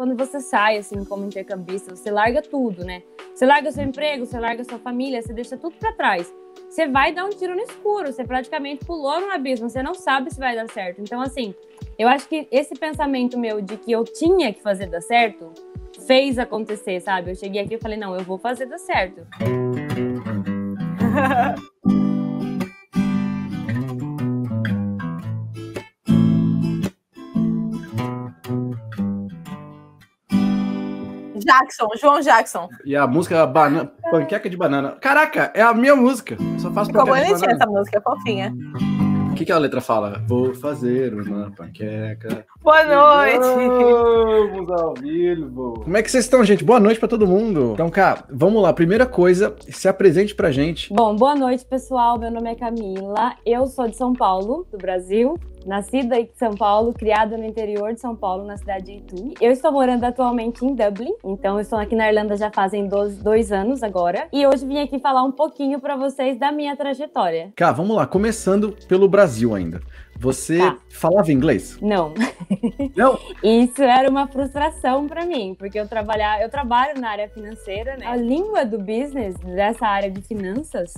quando você sai, assim, como intercambista, você larga tudo, né? Você larga seu emprego, você larga sua família, você deixa tudo para trás. Você vai dar um tiro no escuro, você praticamente pulou no abismo, você não sabe se vai dar certo. Então, assim, eu acho que esse pensamento meu de que eu tinha que fazer dar certo fez acontecer, sabe? Eu cheguei aqui e falei, não, eu vou fazer dar certo. Jackson, João Jackson. E a música banana, Panqueca de Banana. Caraca, é a minha música. Eu só faço Ficou panqueca de bonitinha essa música, é fofinha. O que, que a letra fala? Vou fazer uma panqueca. Boa noite. Vamos ao vivo. Como é que vocês estão, gente? Boa noite pra todo mundo. Então, cá, vamos lá. Primeira coisa, se apresente pra gente. Bom, boa noite, pessoal. Meu nome é Camila. Eu sou de São Paulo, do Brasil. Nascida em São Paulo, criada no interior de São Paulo, na cidade de Itu. Eu estou morando atualmente em Dublin, então eu estou aqui na Irlanda já fazem dois, dois anos agora. E hoje vim aqui falar um pouquinho para vocês da minha trajetória. Cá, vamos lá. Começando pelo Brasil ainda. Você Tá. falava inglês? Não, Não. isso era uma frustração para mim, porque eu trabalhar, eu trabalho na área financeira, né? A língua do business dessa área de finanças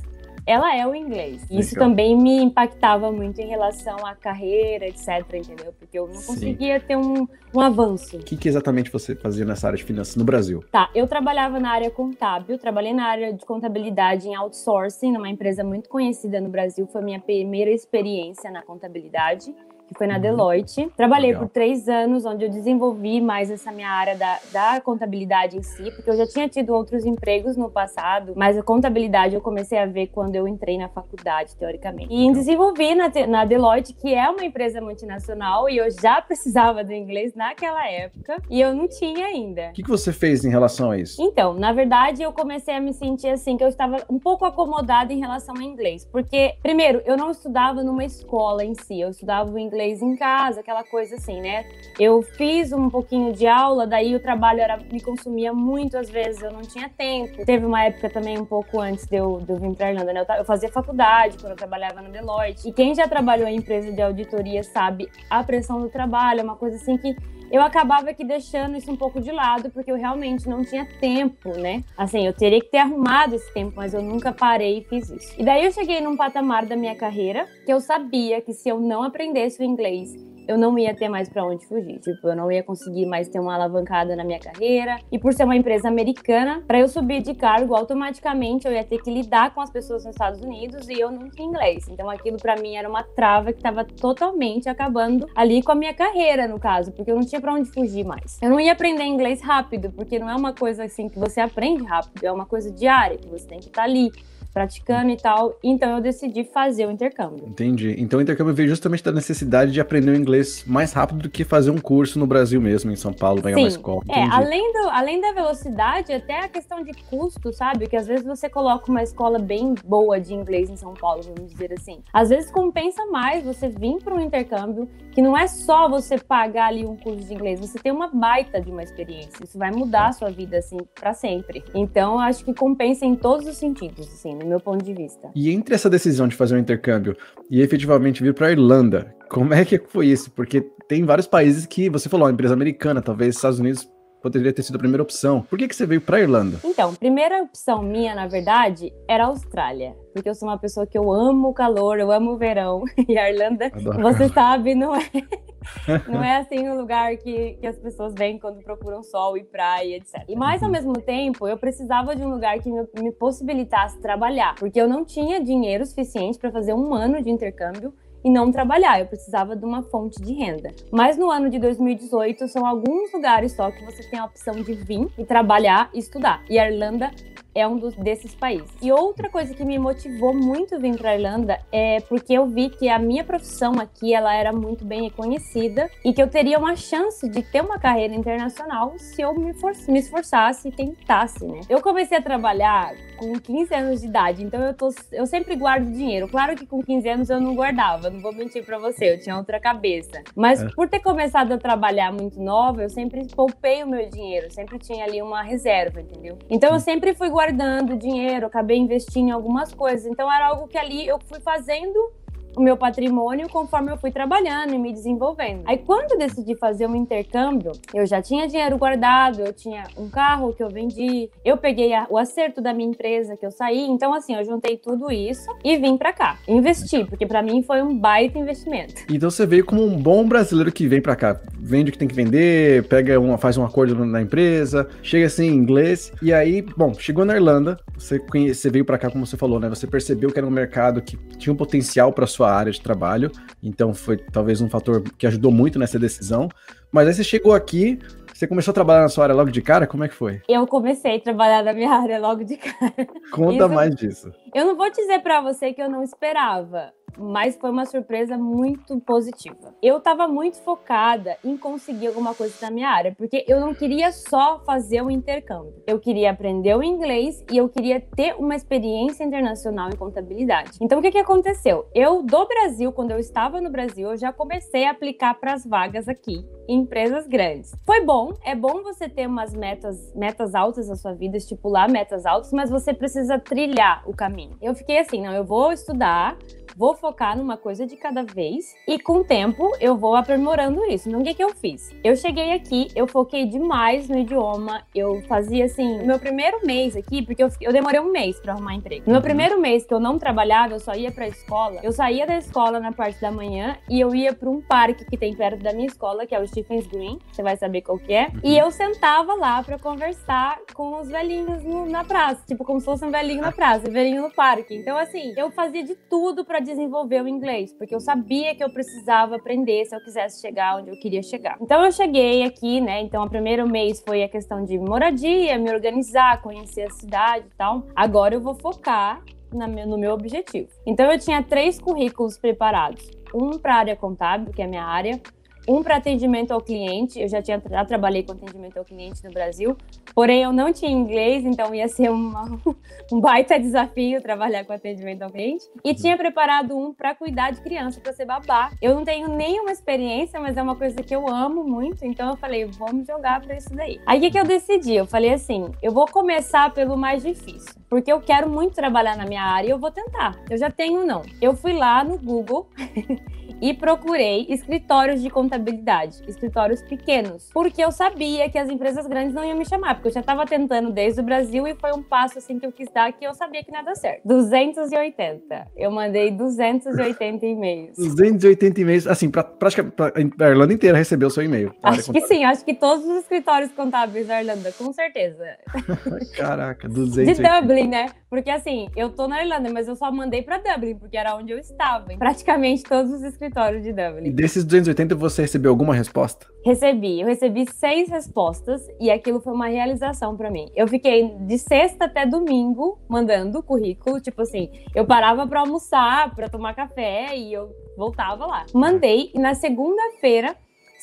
ela é o inglês. Isso Legal. também me impactava muito em relação à carreira, etc, entendeu? Porque eu não Sim. conseguia ter um, um avanço. O que, que exatamente você fazia nessa área de finanças no Brasil? Tá, eu trabalhava na área contábil, trabalhei na área de contabilidade em outsourcing, numa empresa muito conhecida no Brasil, foi minha primeira experiência na contabilidade, que foi na Uhum. Deloitte. Trabalhei Legal. por três anos, onde eu desenvolvi mais essa minha área da, da contabilidade em si, porque eu já tinha tido outros empregos no passado, mas a contabilidade eu comecei a ver quando eu entrei na faculdade, teoricamente. E desenvolvi na, na Deloitte, que é uma empresa multinacional, e eu já precisava do inglês naquela época, e eu não tinha ainda. O que, que você fez em relação a isso? Então, na verdade, eu comecei a me sentir assim, que eu estava um pouco acomodada em relação ao inglês. Porque, primeiro, eu não estudava numa escola em si, eu estudava o inglês em casa, aquela coisa assim, né? Eu fiz um pouquinho de aula, daí o trabalho era, me consumia muito, às vezes eu não tinha tempo. Teve uma época também, um pouco antes de eu, de eu vir pra Irlanda, né? Eu, eu fazia faculdade quando eu trabalhava na Deloitte. E quem já trabalhou em empresa de auditoria sabe a pressão do trabalho, é uma coisa assim que eu acabava aqui deixando isso um pouco de lado, porque eu realmente não tinha tempo, né? Assim, eu teria que ter arrumado esse tempo, mas eu nunca parei e fiz isso. E daí eu cheguei num patamar da minha carreira que eu sabia que se eu não aprendesse o inglês, eu não ia ter mais pra onde fugir. Tipo, eu não ia conseguir mais ter uma alavancada na minha carreira. E por ser uma empresa americana, pra eu subir de cargo, automaticamente eu ia ter que lidar com as pessoas nos Estados Unidos e eu não tinha inglês. Então aquilo pra mim era uma trava que tava totalmente acabando ali com a minha carreira, no caso, porque eu não tinha pra onde fugir mais. Eu não ia aprender inglês rápido, porque não é uma coisa assim que você aprende rápido, é uma coisa diária, que você tem que estar ali praticando e tal. Então eu decidi fazer o intercâmbio. Entendi. Então o intercâmbio veio justamente da necessidade de aprender o inglês mais rápido do que fazer um curso no Brasil mesmo, em São Paulo, pegar uma Sim. escola. É, Entendi. além, do, além da velocidade, até a questão de custo, sabe? Que às vezes você coloca uma escola bem boa de inglês em São Paulo, vamos dizer assim. Às vezes compensa mais você vir para um intercâmbio, que não é só você pagar ali um curso de inglês, você tem uma baita de uma experiência. Isso vai mudar a sua vida, assim, para sempre. Então, acho que compensa em todos os sentidos, assim, no meu ponto de vista. E entre essa decisão de fazer um intercâmbio e efetivamente vir para Irlanda, como é que foi isso? Porque tem vários países que você falou, uma empresa americana, talvez Estados Unidos poderia ter sido a primeira opção. Por que, que você veio para Irlanda? Então, primeira opção minha, na verdade, era a Austrália. Porque eu sou uma pessoa que eu amo o calor, eu amo o verão. E a Irlanda, Adoro. você sabe, não é, não é assim o lugar que, que as pessoas vêm quando procuram sol e praia, etc. E mais ao mesmo tempo, eu precisava de um lugar que me, me possibilitasse trabalhar. Porque eu não tinha dinheiro suficiente para fazer um ano de intercâmbio e não trabalhar, eu precisava de uma fonte de renda. Mas no ano de 2018 são alguns lugares só que você tem a opção de vir e trabalhar e estudar. E a Irlanda é um dos, desses países. E outra coisa que me motivou muito vir para a Irlanda é porque eu vi que a minha profissão aqui ela era muito bem reconhecida e que eu teria uma chance de ter uma carreira internacional se eu me, for, me esforçasse e tentasse, né? Eu comecei a trabalhar com 15 anos de idade, então eu, tô, eu sempre guardo dinheiro. Claro que com 15 anos eu não guardava, não vou mentir para você, eu tinha outra cabeça. Mas É. por ter começado a trabalhar muito nova, eu sempre poupei o meu dinheiro, sempre tinha ali uma reserva, entendeu? Então eu sempre fui guardando dinheiro, acabei investindo em algumas coisas. Então era algo que ali eu fui fazendo o meu patrimônio conforme eu fui trabalhando e me desenvolvendo. Aí quando eu decidi fazer um intercâmbio, eu já tinha dinheiro guardado, eu tinha um carro que eu vendi, eu peguei a, o acerto da minha empresa que eu saí, então assim, eu juntei tudo isso e vim para cá, investi, porque para mim foi um baita investimento. Então você veio como um bom brasileiro que vem para cá, vende o que tem que vender, pega uma, faz um acordo na empresa, chega assim em inglês e aí, bom, chegou na Irlanda, você, conhece, você veio para cá como você falou, né? Você percebeu que era um mercado que tinha um potencial para sua área de trabalho, então foi talvez um fator que ajudou muito nessa decisão. Mas aí você chegou aqui, você começou a trabalhar na sua área logo de cara? Como é que foi? Eu comecei a trabalhar na minha área logo de cara. Conta Isso, mais disso. Eu não vou dizer para você que eu não esperava, mas foi uma surpresa muito positiva. Eu estava muito focada em conseguir alguma coisa na minha área, porque eu não queria só fazer o um intercâmbio. Eu queria aprender o inglês e eu queria ter uma experiência internacional em contabilidade. Então, o que, que aconteceu? Eu, do Brasil, quando eu estava no Brasil, eu já comecei a aplicar para as vagas aqui em empresas grandes. Foi bom, é bom você ter umas metas, metas altas na sua vida, estipular metas altas, mas você precisa trilhar o caminho. Eu fiquei assim, não, eu vou estudar, vou focar numa coisa de cada vez e com o tempo eu vou aprimorando isso. Então, o que, que eu fiz? Eu cheguei aqui, eu foquei demais no idioma, eu fazia assim, meu primeiro mês aqui, porque eu, eu demorei um mês para arrumar emprego. No meu primeiro mês que eu não trabalhava, eu só ia pra escola, eu saía da escola na parte da manhã e eu ia para um parque que tem perto da minha escola, que é o Stephen's Green, você vai saber qual que é, e eu sentava lá para conversar com os velhinhos no, na praça, tipo como se fosse um velhinho na praça, um velhinho no parque. Então, assim, eu fazia de tudo para desenvolver o inglês, porque eu sabia que eu precisava aprender se eu quisesse chegar onde eu queria chegar. Então eu cheguei aqui, né? Então o primeiro mês foi a questão de moradia, me organizar, conhecer a cidade e tal. Agora eu vou focar no meu objetivo. Então eu tinha três currículos preparados. Um para área contábil, que é a minha área, um para atendimento ao cliente, eu já tinha já trabalhei com atendimento ao cliente no Brasil, porém eu não tinha inglês, então ia ser uma, um baita desafio trabalhar com atendimento ao cliente. E uhum. tinha preparado um para cuidar de criança, para ser babá. Eu não tenho nenhuma experiência, mas é uma coisa que eu amo muito, então eu falei, vamos jogar para isso daí. Aí o que, que eu decidi? Eu falei assim, eu vou começar pelo mais difícil, porque eu quero muito trabalhar na minha área e eu vou tentar. Eu já tenho não. Eu fui lá no Google e procurei escritórios de contabilidade, escritórios pequenos, porque eu sabia que as empresas grandes não iam me chamar, porque eu já estava tentando desde o Brasil e foi um passo assim que eu quis dar que eu sabia que não ia certo. 280. Eu mandei 280 e-mails. 280 e-mails, assim, para praticamente a Irlanda inteira recebeu o seu e-mail. Acho que sim, acho que todos os escritórios contábeis da Irlanda, com certeza. Caraca, 280. De Dublin, né? Porque assim, eu tô na Irlanda, mas eu só mandei para Dublin, porque era onde eu estava. Praticamente todos os escritórios escritório de Dublin. E desses 280 você recebeu alguma resposta? Recebi. Eu recebi seis respostas e aquilo foi uma realização para mim. Eu fiquei de sexta até domingo mandando currículo, tipo assim, eu parava para almoçar, para tomar café e eu voltava lá. Mandei e na segunda-feira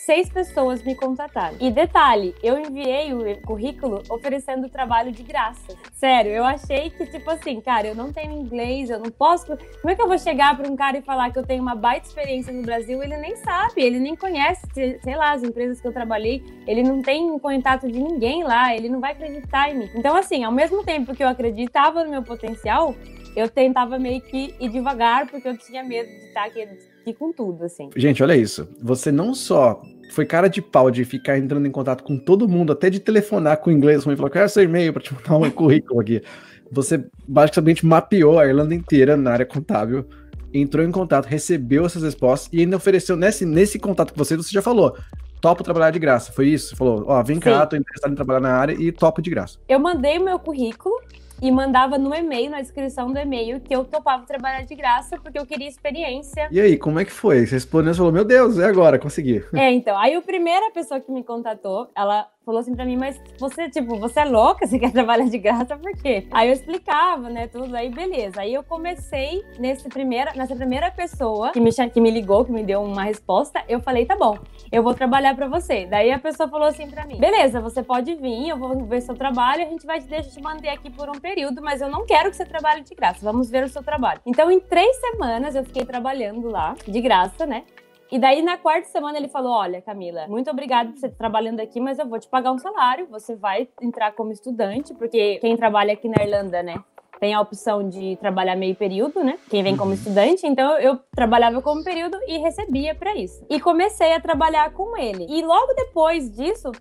seis pessoas me contataram. E detalhe, eu enviei o currículo oferecendo trabalho de graça. Sério, eu achei que, tipo assim, cara, eu não tenho inglês, eu não posso. Como é que eu vou chegar para um cara e falar que eu tenho uma baita experiência no Brasil? Ele nem sabe, ele nem conhece, sei lá, as empresas que eu trabalhei, ele não tem contato de ninguém lá, ele não vai acreditar em mim. Então, assim, ao mesmo tempo que eu acreditava no meu potencial, eu tentava meio que ir devagar, porque eu tinha medo de estar aqui e com tudo, assim. Gente, olha isso. Você não só foi cara de pau de ficar entrando em contato com todo mundo, até de telefonar com o inglês, e falar, quero seu e-mail para te mandar um currículo aqui. Você basicamente mapeou a Irlanda inteira na área contábil, entrou em contato, recebeu essas respostas e ainda ofereceu nesse, nesse contato com você, você já falou, topo trabalhar de graça. Foi isso? Você falou, ó, oh, vem Sim. cá, tô interessado em trabalhar na área e topo de graça. Eu mandei o meu currículo e mandava no e-mail, na descrição do e-mail, que eu topava trabalhar de graça porque eu queria experiência. E aí, como é que foi? Você respondeu e falou: Meu Deus, é agora, consegui. É, então. Aí a primeira pessoa que me contatou, ela falou assim pra mim, mas você, tipo, você é louca? Você quer trabalhar de graça por quê? Aí eu explicava, né, tudo, aí beleza. Aí eu comecei nesse primeira, nessa primeira pessoa que me, que me ligou, que me deu uma resposta, eu falei, tá bom, eu vou trabalhar pra você. Daí a pessoa falou assim pra mim, beleza, você pode vir, eu vou ver seu trabalho, a gente vai te deixar te manter aqui por um período, mas eu não quero que você trabalhe de graça, vamos ver o seu trabalho. Então, em três semanas eu fiquei trabalhando lá, de graça, né? E daí, na quarta semana, ele falou: Olha, Camila, muito obrigado por você estar trabalhando aqui, mas eu vou te pagar um salário. Você vai entrar como estudante, porque quem trabalha aqui na Irlanda, né? Tem a opção de trabalhar meio período, né? Quem vem como Uhum. estudante, então eu trabalhava como período e recebia para isso. E comecei a trabalhar com ele. E logo depois disso,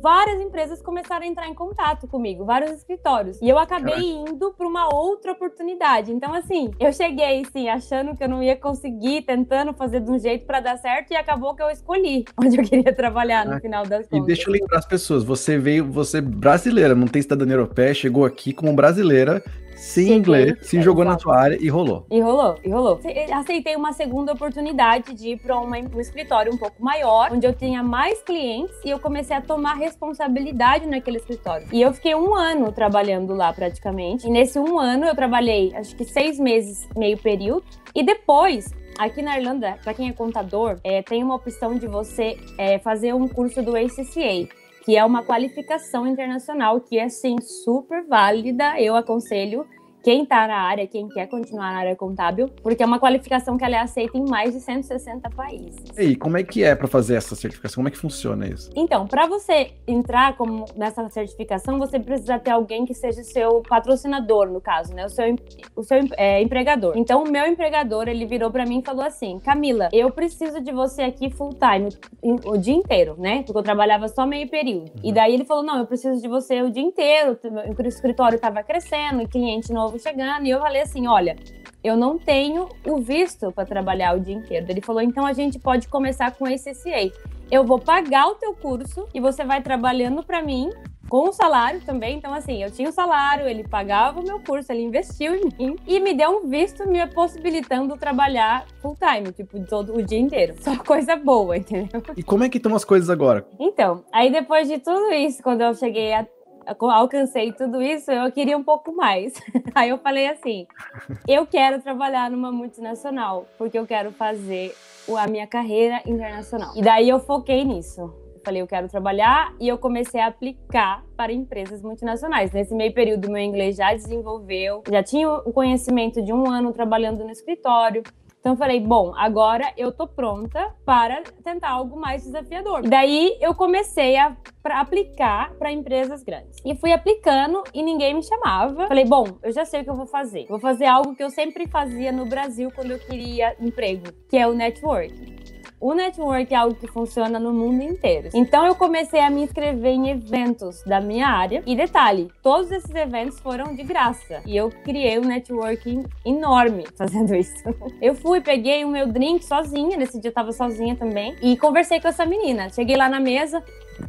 várias empresas começaram a entrar em contato comigo, vários escritórios. E eu acabei indo para uma outra oportunidade. Então, assim, eu cheguei, sim, achando que eu não ia conseguir, tentando fazer de um jeito para dar certo, e acabou que eu escolhi onde eu queria trabalhar no final das E contas. deixa eu lembrar as pessoas, você veio, você é brasileira, não tem cidadania europeia, chegou aqui como brasileira, Cheguei, inglês, se jogou na sua área e rolou. E rolou, e rolou. Aceitei uma segunda oportunidade de ir para um escritório um pouco maior, onde eu tinha mais clientes e eu comecei a tomar responsabilidade naquele escritório. E eu fiquei um ano trabalhando lá praticamente. E nesse um ano eu trabalhei, acho que seis meses, meio período. E depois Aqui na Irlanda, para quem é contador, é, tem uma opção de você é, fazer um curso do ACCA, que é uma qualificação internacional que é sim super válida. Eu aconselho quem tá na área, quem quer continuar na área contábil, porque é uma qualificação que ela é aceita em mais de 160 países. E aí, como é que é para fazer essa certificação? Como é que funciona isso? Então, para você entrar como nessa certificação, você precisa ter alguém que seja seu patrocinador, no caso, né? O seu, o seu é, empregador. Então, o meu empregador, ele virou para mim e falou assim: Camila, eu preciso de você aqui full time, o dia inteiro, né? Porque eu trabalhava só meio período. Uhum. E daí ele falou: não, eu preciso de você o dia inteiro. O escritório tava crescendo, cliente novo chegando. E eu falei assim: olha, eu não tenho o visto para trabalhar o dia inteiro. Ele falou: então a gente pode começar com esse CCA. Eu vou pagar o teu curso e você vai trabalhando para mim com o salário também. Então, assim, eu tinha o salário, ele pagava o meu curso, ele investiu em mim e me deu um visto me possibilitando trabalhar full time, tipo, todo o dia inteiro. Só coisa boa, entendeu? E como é que estão as coisas agora? Então, aí depois de tudo isso, quando eu cheguei a alcancei tudo isso, eu queria um pouco mais. Aí eu falei assim: eu quero trabalhar numa multinacional, porque eu quero fazer a minha carreira internacional. E daí eu foquei nisso. Falei, eu quero trabalhar e eu comecei a aplicar para empresas multinacionais. Nesse meio período, meu inglês já desenvolveu, já tinha o conhecimento de um ano trabalhando no escritório. Então eu falei, bom, agora eu tô pronta para tentar algo mais desafiador. E daí eu comecei a pra aplicar para empresas grandes. E fui aplicando e ninguém me chamava. Falei, bom, eu já sei o que eu vou fazer. Vou fazer algo que eu sempre fazia no Brasil quando eu queria emprego, que é o networking. O network é algo que funciona no mundo inteiro. Então eu comecei a me inscrever em eventos da minha área. E detalhe, todos esses eventos foram de graça. E eu criei um networking enorme fazendo isso. Eu fui, peguei o meu drink sozinha, nesse dia eu tava sozinha também, e conversei com essa menina. Cheguei lá na mesa,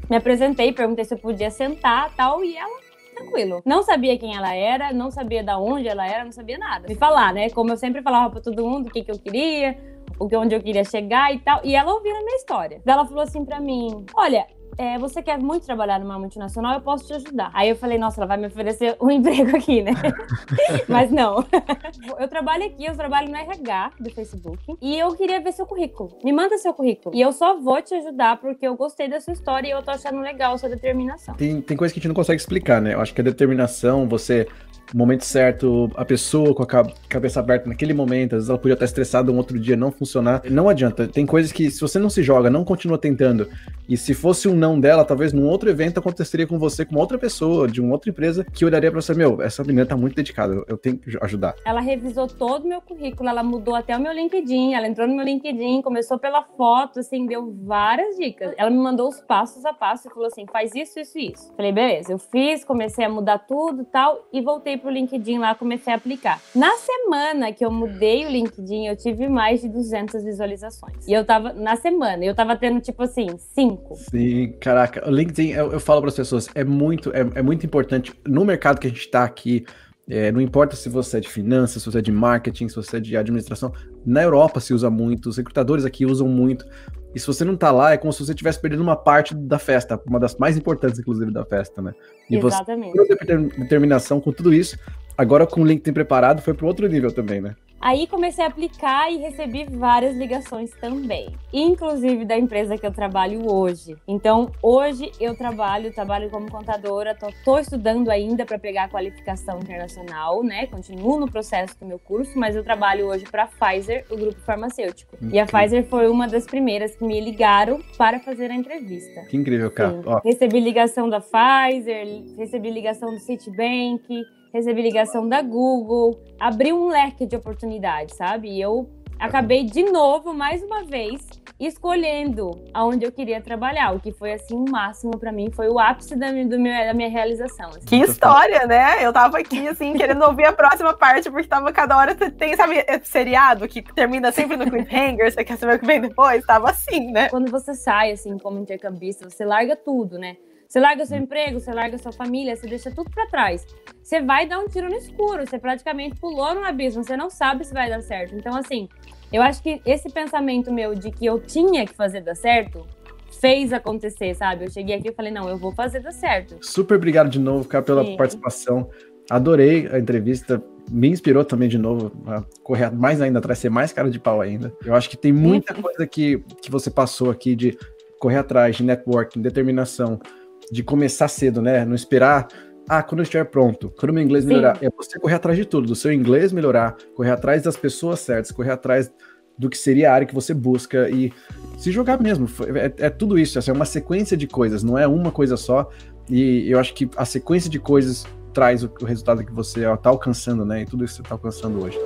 me apresentei, perguntei se eu podia sentar tal, e ela tranquilo. Não sabia quem ela era, não sabia da onde ela era, não sabia nada. Me falar, né? Como eu sempre falava pra todo mundo o que, que eu queria, onde eu queria chegar e tal. E ela ouviu a minha história. Daí ela falou assim pra mim: Olha, é, você quer muito trabalhar numa multinacional, eu posso te ajudar. Aí eu falei, nossa, ela vai me oferecer um emprego aqui, né? Mas não. eu trabalho aqui, eu trabalho no RH do Facebook e eu queria ver seu currículo. Me manda seu currículo. E eu só vou te ajudar porque eu gostei da sua história e eu tô achando legal a sua determinação. Tem, tem coisa que a gente não consegue explicar, né? Eu acho que a determinação, você no momento certo, a pessoa com a cabeça aberta naquele momento, às vezes ela podia estar estressada um outro dia não funcionar. Não adianta. Tem coisas que, se você não se joga, não continua tentando, e se fosse um não dela, talvez num outro evento aconteceria com você, com outra pessoa, de uma outra empresa, que olharia pra você, meu, essa menina tá muito dedicada, eu tenho que ajudar. Ela revisou todo o meu currículo, ela mudou até o meu LinkedIn, ela entrou no meu LinkedIn, começou pela foto, assim, deu várias dicas. Ela me mandou os passos a passo e falou assim: faz isso, isso e isso. Falei, beleza, eu fiz, comecei a mudar tudo tal, e voltei pro LinkedIn lá, comecei a aplicar. Na semana que eu mudei o LinkedIn, eu tive mais de 200 visualizações. E eu tava, na semana, eu tava tendo, tipo assim, cinco. Sim, caraca, o LinkedIn, eu, eu falo para as pessoas, é muito, é, é, muito importante no mercado que a gente tá aqui. É, não importa se você é de finanças, se você é de marketing, se você é de administração. Na Europa se usa muito, os recrutadores aqui usam muito. E se você não tá lá, é como se você estivesse perdendo uma parte da festa, uma das mais importantes, inclusive, da festa, né? E Exatamente. você, com determinação com tudo isso, agora com o LinkedIn preparado, foi para outro nível também, né? Aí comecei a aplicar e recebi várias ligações também, inclusive da empresa que eu trabalho hoje. Então, hoje eu trabalho, trabalho como contadora, tô, tô estudando ainda para pegar a qualificação internacional, né? Continuo no processo do meu curso, mas eu trabalho hoje para Pfizer, o grupo farmacêutico. Okay. E a Pfizer foi uma das primeiras que me ligaram para fazer a entrevista. Que incrível, cara. Recebi ligação da Pfizer, recebi ligação do Citibank, recebi ligação da Google, abriu um leque de oportunidades, sabe? E eu acabei de novo, mais uma vez, escolhendo aonde eu queria trabalhar, o que foi assim o máximo para mim, foi o ápice da minha, da minha realização. Assim. Que história, né? Eu tava aqui assim querendo ouvir a próxima parte porque tava cada hora tem, sabe, seriado que termina sempre no cliffhanger, você quer saber o que vem depois, tava assim, né? Quando você sai assim como intercambista, você larga tudo, né? Você larga seu emprego, você larga sua família, você deixa tudo para trás. Você vai dar um tiro no escuro, você praticamente pulou no abismo, você não sabe se vai dar certo. Então, assim, eu acho que esse pensamento meu de que eu tinha que fazer dar certo fez acontecer, sabe? Eu cheguei aqui e falei, não, eu vou fazer dar certo. Super obrigado de novo, cara, pela Sim. participação. Adorei a entrevista, me inspirou também de novo a correr mais ainda atrás, ser mais cara de pau ainda. Eu acho que tem muita coisa que, que você passou aqui de correr atrás, de networking, determinação, de começar cedo, né? Não esperar, ah, quando eu estiver pronto, quando meu inglês melhorar. Sim. É você correr atrás de tudo, do seu inglês melhorar, correr atrás das pessoas certas, correr atrás do que seria a área que você busca e se jogar mesmo. É, é tudo isso, assim, é uma sequência de coisas, não é uma coisa só. E eu acho que a sequência de coisas traz o, o resultado que você está alcançando, né? E tudo isso que você está alcançando hoje.